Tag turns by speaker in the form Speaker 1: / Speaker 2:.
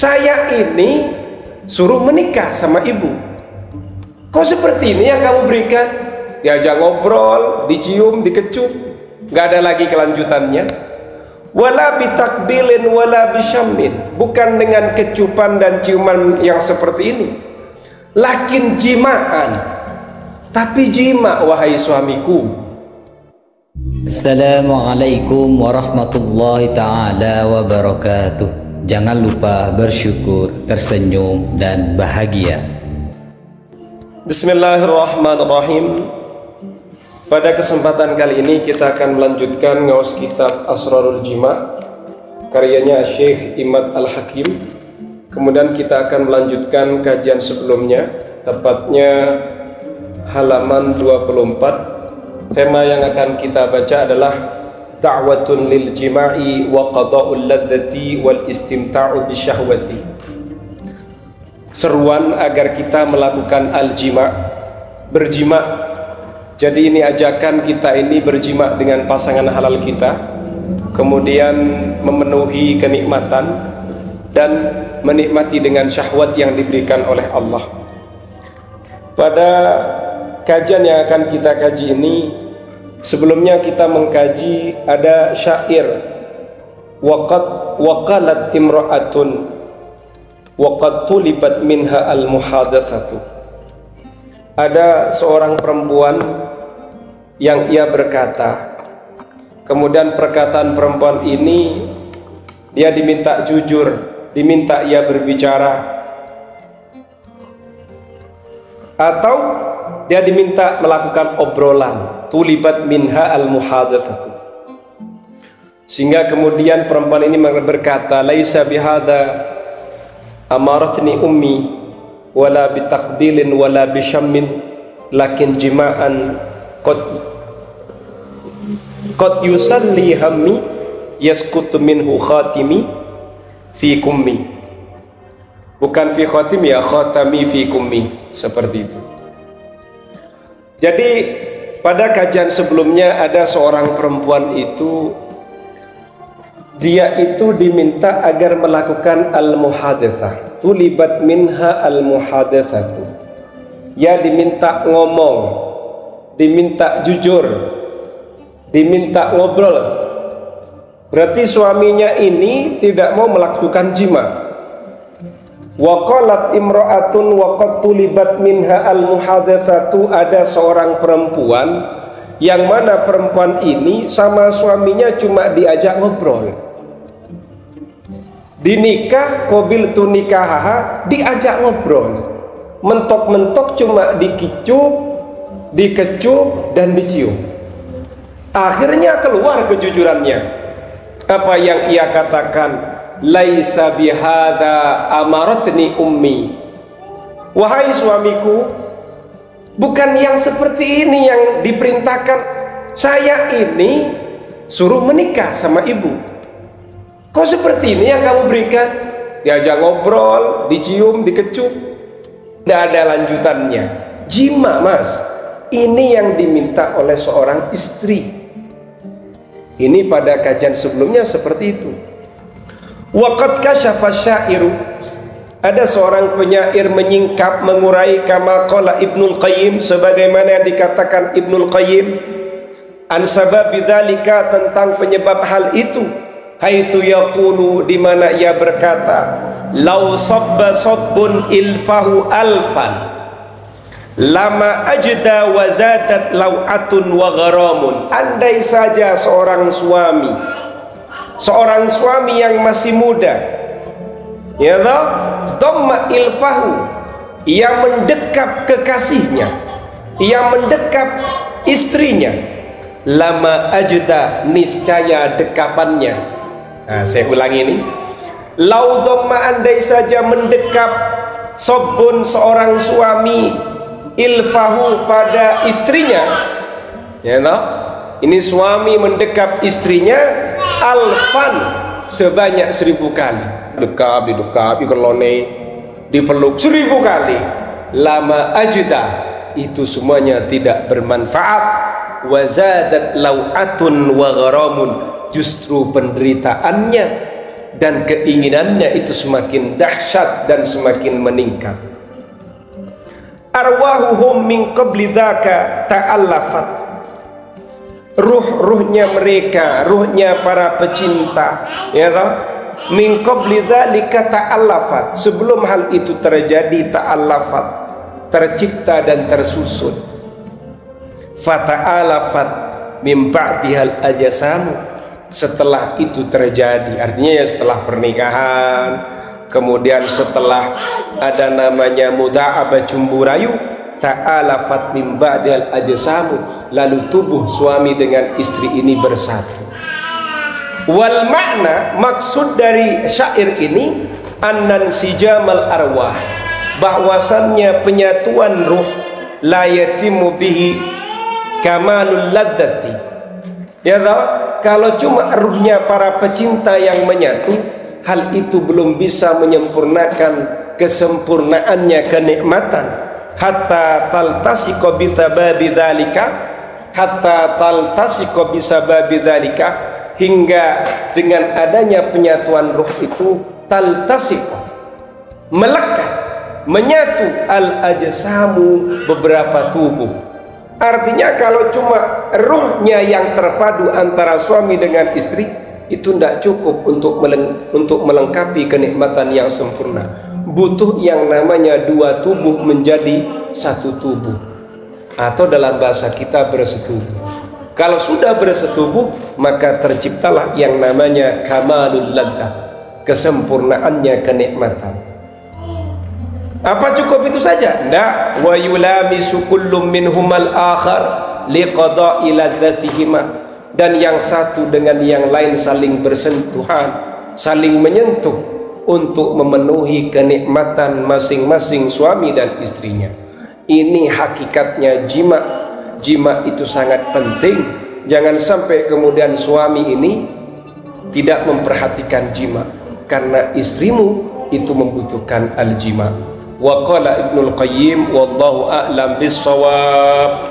Speaker 1: Saya ini suruh menikah sama ibu. Kok seperti ini yang kamu berikan? Diajak ngobrol, dicium, dikecup, nggak ada lagi kelanjutannya. Wala bitakbilin wala bisyamin. Bukan dengan kecupan dan ciuman yang seperti ini. Lakin jimaan. Tapi jima wahai suamiku.
Speaker 2: Assalamualaikum warahmatullahi taala wabarakatuh. Jangan lupa bersyukur, tersenyum, dan bahagia.
Speaker 1: Bismillahirrahmanirrahim. Pada kesempatan kali ini kita akan melanjutkan ngawas kitab Asrarul Jima karyanya Syekh Imad Al-Hakim. Kemudian kita akan melanjutkan kajian sebelumnya, tepatnya halaman 24. Tema yang akan kita baca adalah da'watun lil jima'i wa qada'ul ladzati wal istimta'u bisyahwati seruan agar kita melakukan al-jima' berjima' jadi ini ajakan kita ini berjima' dengan pasangan halal kita kemudian memenuhi kenikmatan dan menikmati dengan syahwat yang diberikan oleh Allah. Pada kajian yang akan kita kaji ini Sebelumnya kita mengkaji ada syair. Waqad waqalat imra'atun. Waqad tulibat minha al muhadatsatu ada seorang perempuan yang ia berkata kemudian perkataan perempuan ini dia diminta jujur diminta ia berbicara. Atau dia diminta melakukan obrolan. Tulibat minha al muhadatsatu sehingga kemudian perempuan ini berkata laisa bihadza amaratni ummi wala bitaqbilin wala bishammin lakin jima'an qad qad yusalli hammi yaskutu minhu khatimi fi kummi. Bukan fi khatimi ya khatami fi kummi. Seperti itu jadi pada kajian sebelumnya ada seorang perempuan itu dia itu diminta agar melakukan al-muhadasah. Tulibat minha al-muhadasatu. Ya diminta ngomong, diminta jujur, diminta ngobrol. Berarti suaminya ini tidak mau melakukan jima. Waqalat imra'atun waqad tulibat minha al-muhadatsatu ada seorang perempuan yang mana perempuan ini sama suaminya cuma diajak ngobrol. Dinikah kobil tu nikahaha diajak ngobrol. Mentok-mentok cuma dikicup, dikecup dan dicium. Akhirnya keluar kejujurannya. Apa yang ia katakan? Laisa bihada amaratni ummi. Wahai suamiku bukan yang seperti ini yang diperintahkan. Saya ini suruh menikah sama ibu. Kok seperti ini yang kamu berikan? Diajak ngobrol dicium dikecup. Tidak ada lanjutannya. Jima mas. Ini yang diminta oleh seorang istri. Ini pada kajian sebelumnya seperti itu Waqad kasyafa syairu. Ada seorang penyair menyingkap mengurai kama qala Ibnul Qayyim sebagaimana yang dikatakan Ibnul Qayyim an sabab bidzalika tentang penyebab hal itu haitsu yaqulu di mana ia berkata lau sabba sabbun ilfahu alfan lama ajda wa zadat lau'atun wa gharamun. Andai saja seorang suami seorang suami yang masih muda. Ya toh? Dhamma ilfahu. Ia mendekap kekasihnya. Ia mendekap istrinya. Lama ajda niscaya dekapannya. Nah, saya ulangi ini. Lau dhamma andai saja mendekap sobun seorang suami ilfahu pada istrinya. Ya toh? Ini suami mendekap istrinya alfan sebanyak seribu kali. Dekap didekap ikelone dipeluk seribu kali. Lama ajuda itu semuanya tidak bermanfaat. Wazadat lau'atun wa gharamun justru penderitaannya dan keinginannya itu semakin dahsyat dan semakin meningkat. Arwahuhum min qabli dzaka ta'allafat ruh-ruhnya mereka ruhnya para pecinta ya tahu min qabli dzalika ta'allafat. Sebelum hal itu terjadi ta'allafat tercipta dan tersusun. Fata'alafat min ba'dihal ajasamu setelah itu terjadi artinya ya setelah pernikahan kemudian setelah ada namanya muda'abah cumbu ta'alafat min ba'dil ajsamu lalu tubuh suami dengan istri ini bersatu. Wal makna maksud dari syair ini annan sijamal arwah bahwasannya penyatuan ruh la yatimu bihi kamalul ladzati. Ya tahu kalau cuma ruhnya para pecinta yang menyatu hal itu belum bisa menyempurnakan kesempurnaannya kenikmatan hatta taltasiko bisababi dzalika hatta taltasiko bisababi dzalika hingga dengan adanya penyatuan ruh itu taltasiko melekat menyatu al ajsamu beberapa tubuh Artinya kalau cuma ruhnya yang terpadu antara suami dengan istri itu tidak cukup untuk meleng untuk melengkapi kenikmatan yang sempurna. Butuh yang namanya dua tubuh menjadi satu tubuh. Atau dalam bahasa kita bersetubuh. Kalau sudah bersetubuh maka terciptalah yang namanya kamalul ladha. Kesempurnaannya kenikmatan. Apa cukup itu saja? Tidak. Wa yulamisu kullum minhumal akhar liqada'i ladzatihima. Dan yang satu dengan yang lain saling bersentuhan, saling menyentuh untuk memenuhi kenikmatan masing-masing suami dan istrinya. Ini hakikatnya jima. Jima itu sangat penting. Jangan sampai kemudian suami ini tidak memperhatikan jima karena istrimu itu membutuhkan al-jima. Wa qala Ibnu Qayyim wallahu a'lam bis-shawab.